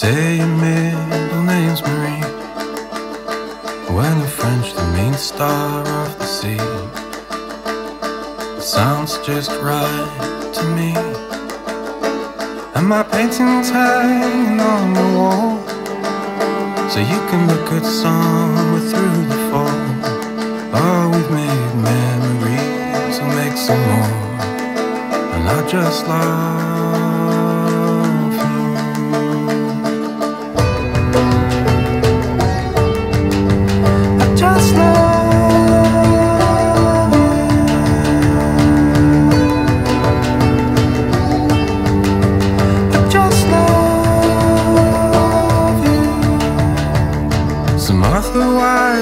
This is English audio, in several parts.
say your middle name's Marie. When in French, the main star of the sea. It sounds just right to me. And my painting's hanging on the wall. So you can look at somewhere through the fall. Oh, we've made memories, we'll make some more. And I just love.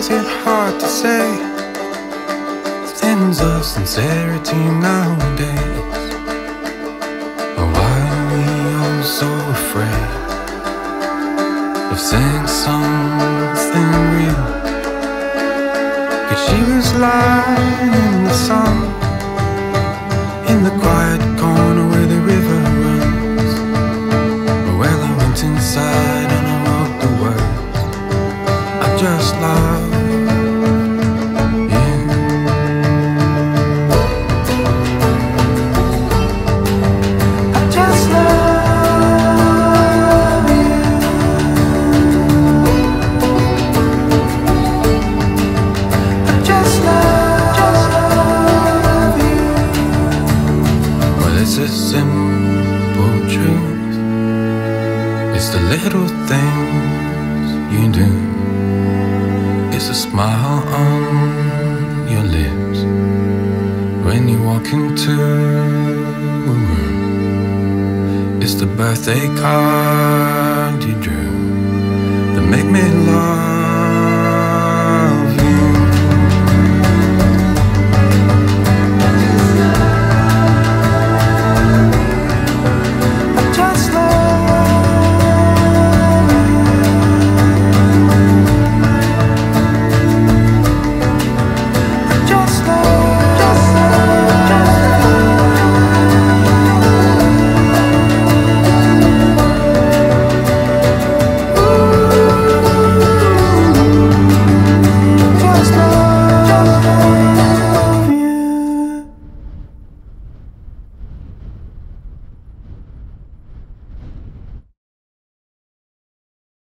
Otherwise yet hard to say. Things of sincerity nowadays. Oh, why are we all so afraid of saying something real? Cause she was lying in the sun In the quiet corner where the river runs Well, I went inside and I wrote the words I just love It's the little things you do. It's a smile on your lips when you walk into a room. It's the birthday card you drew that make me